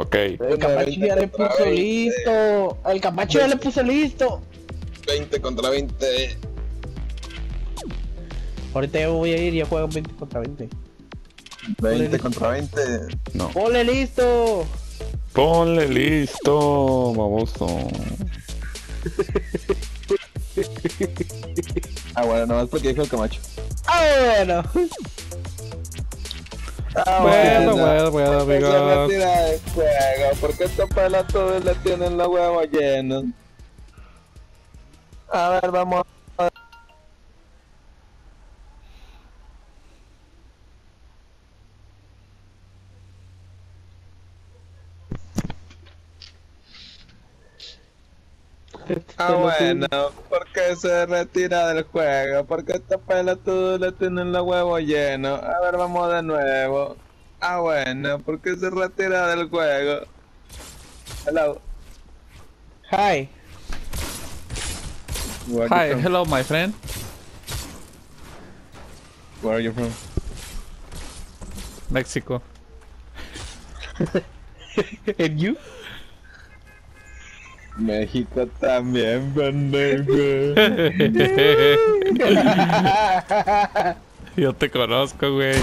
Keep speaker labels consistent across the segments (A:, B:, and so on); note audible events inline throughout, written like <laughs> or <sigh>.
A: Ok.
B: El Camacho ya le puso listo. El Camacho ya le puso listo.
C: 20 contra 20.
B: Ahorita me voy a ir y ya juegan 20 contra 20.
C: 20 contra 20.
A: No.
B: ¡Ponle listo!
A: Ponle listo, baboso.
C: Ah, bueno, nomás porque dijo el Camacho.
B: ¡Ah, bueno!
C: Ah,
A: Bueno, bueno, bueno,
C: ¿Por qué se
A: amigos.
C: retira del juego? ¿Por qué esta pela todos le tienen los huevos llenos? A ver, vamos. Ah, bueno, ¿por qué se retira del juego? Porque esta pela todos le tienen los huevos llenos. A ver, vamos de nuevo. Ah, bueno, ¿por qué se retira del juego? Hello.
B: Hi.
C: Where
A: Hi, hello, my friend.
C: Where are you from?
A: México. <laughs>
B: And you?
C: México también, pendejo.
A: Yo te conozco, güey.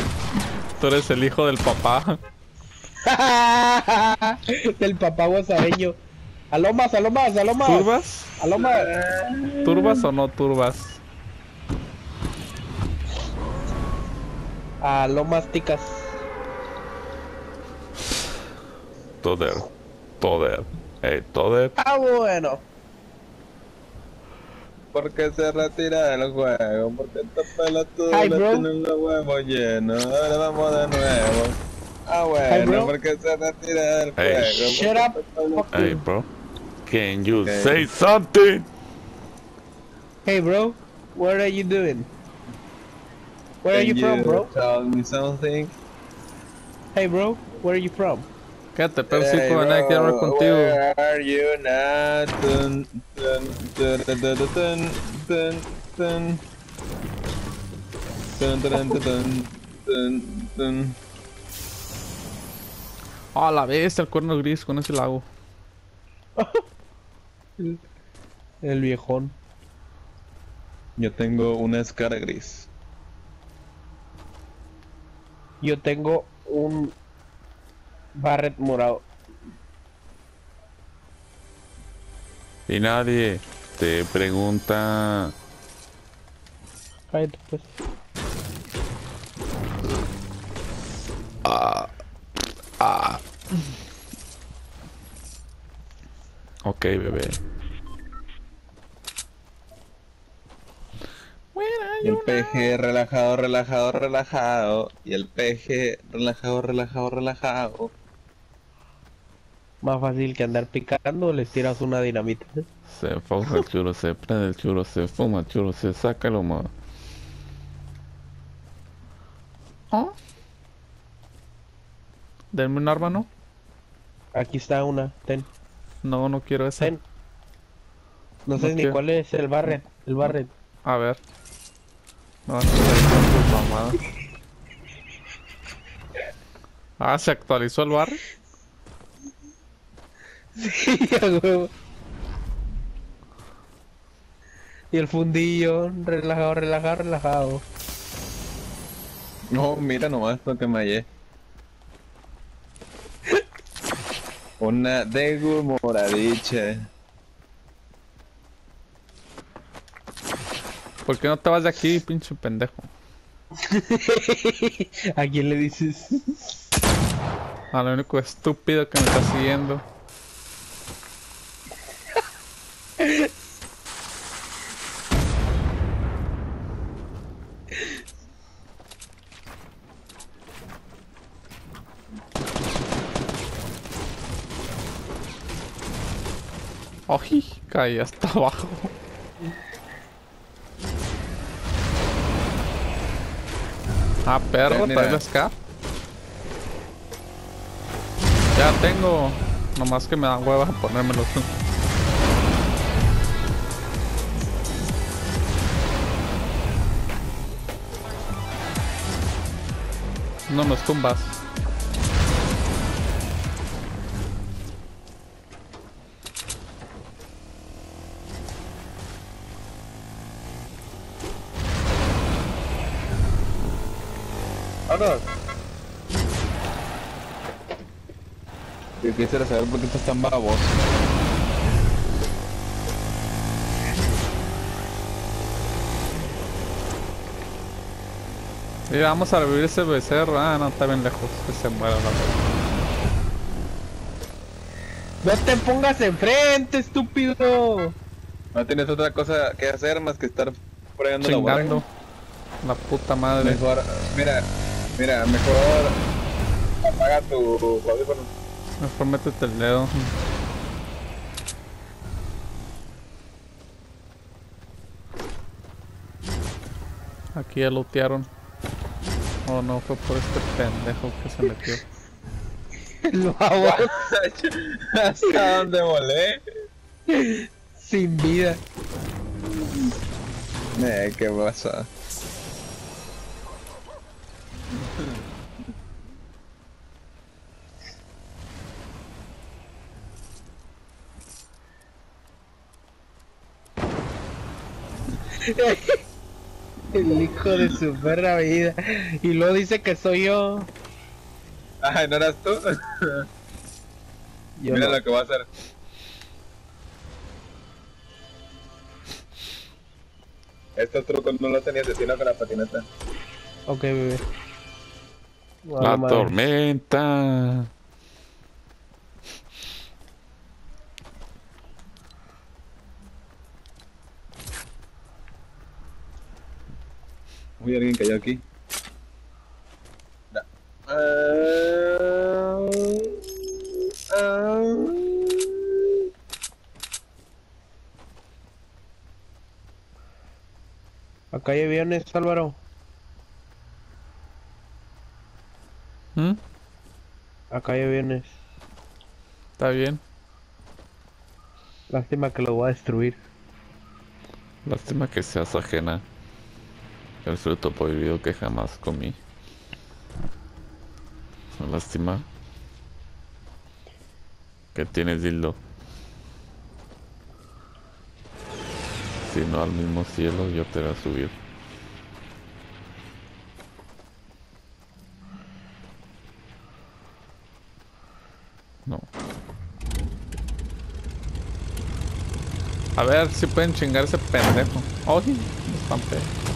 A: Tú eres el hijo del papá.
B: Del papá guasareño. Más, aló más.
A: ¿Turbas?
B: Aló más.
A: ¿Turbas o no turbas?
B: Aló más ticas.
A: Toder. Toder. Hey, Toder.
B: Ah, bueno.
C: ¿Por qué se retira del juego? Porque esta
B: bro.
C: tienen los huevos llenos. Ahora vamos de nuevo. Ah, bueno,
B: bro.
C: ¿por qué se retira del
A: Hey.
C: juego?
B: Shut
C: Porque
B: up.
A: Hey, bro. Can you
C: Okay.
A: say something?
B: Hey, bro. What are you doing? Where are
C: Can
B: you from, bro?
C: Tell me something.
B: Hey, bro. Where are you from?
A: Quédate,
C: Hey,
A: con nadie quiere hablar contigo.
C: Where are you now? Dun, dun, dun.
A: Ah, la bestia, el cuerno gris con ese lago. <laughs>
B: El viejón.
C: Yo tengo una escara gris.
B: Yo tengo un Barret morado.
A: Y nadie te pregunta.
B: Cállate, pues.
A: Ok, bebé.
C: Y el PG relajado, relajado, relajado. Y el PG relajado, relajado, relajado.
B: Más fácil que andar picando, les tiras una dinamita.
A: Se fuma el churro, se prende el churro, se fuma el churro, se saca el humo. ¿Ah? Denme un arma, ¿no?
B: Aquí está una, ten,
A: No, no quiero esa.
B: ten. No sé
A: No
B: ni
A: quiero.
B: cuál es el Barret, el Barret.
A: A ver. No, mamadas. Ah, se actualizó el barrio.
B: A huevo. y el fundillo, relajado, relajado, relajado.
C: No, mira nomás lo que me hallé. Una Degu moradiche.
A: ¿Por qué no te vas de aquí, pinche pendejo? <laughs>
B: ¿A quién le dices?
A: A lo único estúpido que me está siguiendo. ¡Ay! Caí hasta abajo. Ah, perro, traes la SCAR. Ya tengo. Nomás que me da hueva ponérmelo tú. No nos tumbas.
C: Yo quisiera saber por qué estás tan baboso.
A: Y vamos a revivir ese becerro. Ah, no, está bien lejos. Que se muera la
B: No te pongas enfrente, estúpido.
C: No tienes otra cosa que hacer más que estar fregando la.
A: Chingando. La puta madre.
C: Mejor, mira, mira, mejor apaga tu audífono.
A: Mejor métete el dedo. Aquí ya lootearon. Oh no, fue por este pendejo que se metió. <laughs>
B: Lo hago <laughs>
C: ¿Hasta dónde volé?
B: sin vida.
C: Eh, qué pasa.
B: El hijo de su perra vida. Y luego dice que soy yo.
C: Ay, ¿no eras tú?
B: Yo
C: Mira
B: no.
C: lo que va a hacer. Estos trucos no los tenía asesino con la patineta.
B: Ok, bebé.
A: La
B: Vale, madre.
A: tormenta.
C: Uy, alguien cayó aquí. Da. Ah, ah.
B: Acá hay aviones, Álvaro.
A: ¿Mm?
B: Acá hay aviones.
A: Está bien.
B: Lástima que lo voy a destruir.
A: Lástima que seas ajena. El fruto prohibido que jamás comí. Lástima. Que tienes dildo. Si no al mismo cielo, yo te voy a subir. No. A ver si pueden chingar ese pendejo. ¡Ay! Me estampé.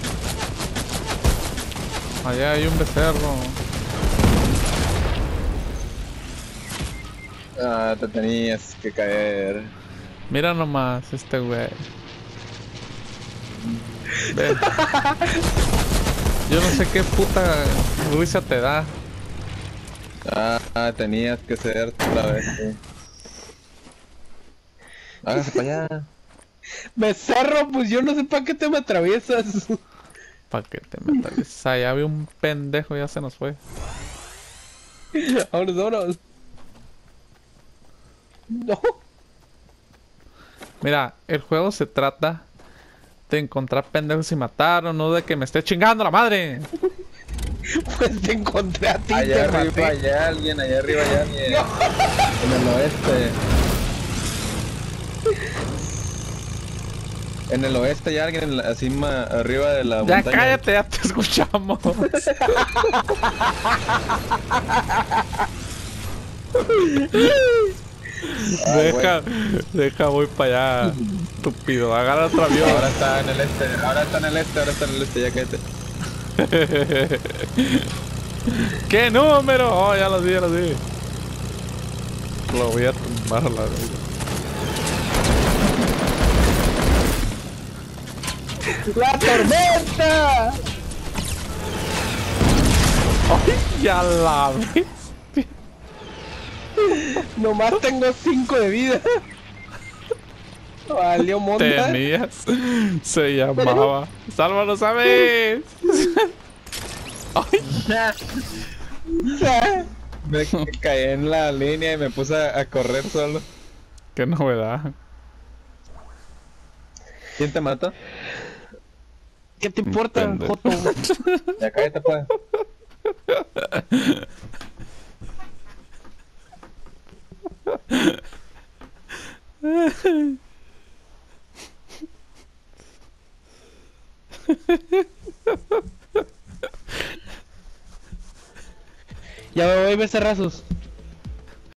A: Allá hay un becerro.
C: Ah, te tenías que caer.
A: Mira nomás este güey. Ve. Yo no sé qué puta risa te da.
C: Ah, tenías que ser otra vez. sí. Hágase para allá. <laughs>
B: Becerro, pues yo no sé para qué te me atraviesas.
A: Pa' que te metas. Allá había un pendejo, ya se nos fue.
B: Vámonos. No.
A: Mira, el juego se trata de encontrar pendejos y matar, no de que me esté chingando la madre. <laughs>
B: Pues te encontré a ti,
C: Allá
B: te
C: arriba
B: maté.
C: hay alguien, allá arriba hay alguien. En el oeste. <laughs> En el oeste hay alguien en la cima, arriba de la
A: Ya
C: montaña.
A: cállate, ya te escuchamos. <laughs> deja, deja, voy para allá. Estúpido, agarra otro avión.
C: Ahora está en el este, ahora está en el este, ahora está en el este, ya cállate. <laughs>
A: ¿Qué número? Oh, ya lo vi, ya lo vi. Lo voy a tumbar la vez.
B: ¡La tormenta!
A: ¡Ay, ya la vi! <laughs>
B: Nomás tengo 5 de vida. Valió monta.
A: Tenías. Se llamaba. ¡Sálvalo, sabes! ¡Ay! <laughs>
C: Me caí en la línea y me puse a, correr solo.
A: ¡Qué novedad!
C: ¿Quién te mató?
B: ¿Qué te importa,
A: Pendejo.
B: Joto?
C: Ya cállate pues.
B: Ya me voy, becerrazos.